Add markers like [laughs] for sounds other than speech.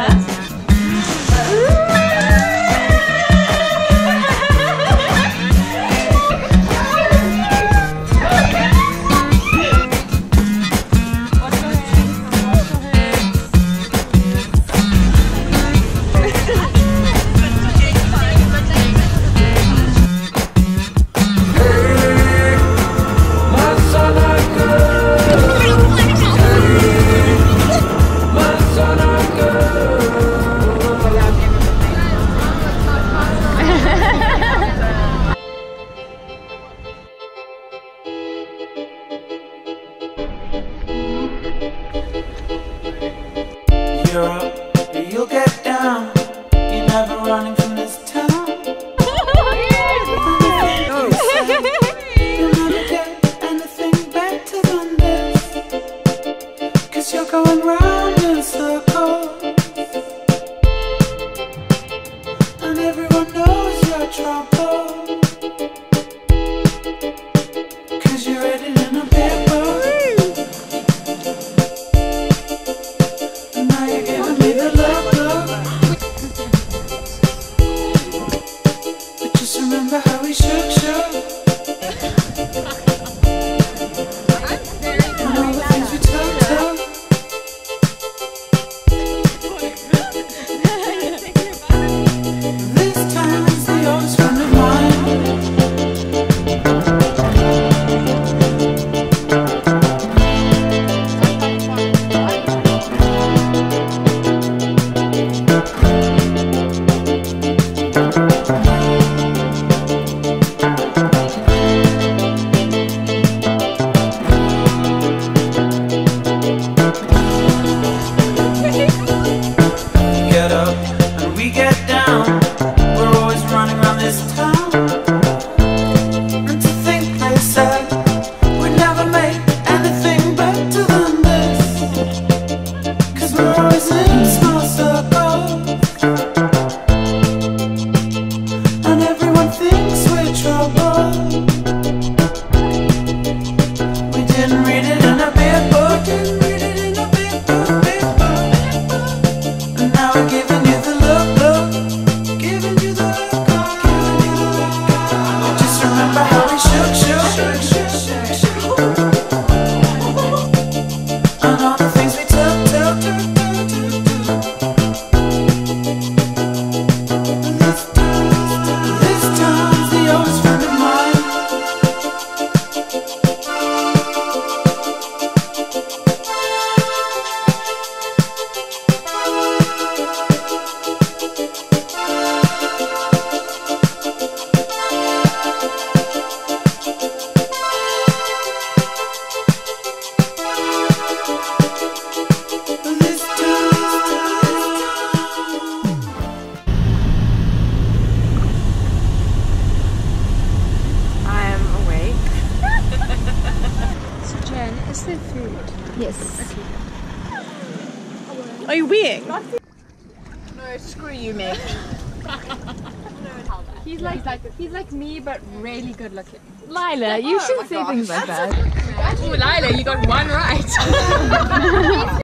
That's learning Yes. Are you weeing? No, screw you, mate. [laughs] he's like, he's like me, but really good looking. Lila, oh you oh shouldn't say things like that. Oh, Lila, you got one right. [laughs] [laughs]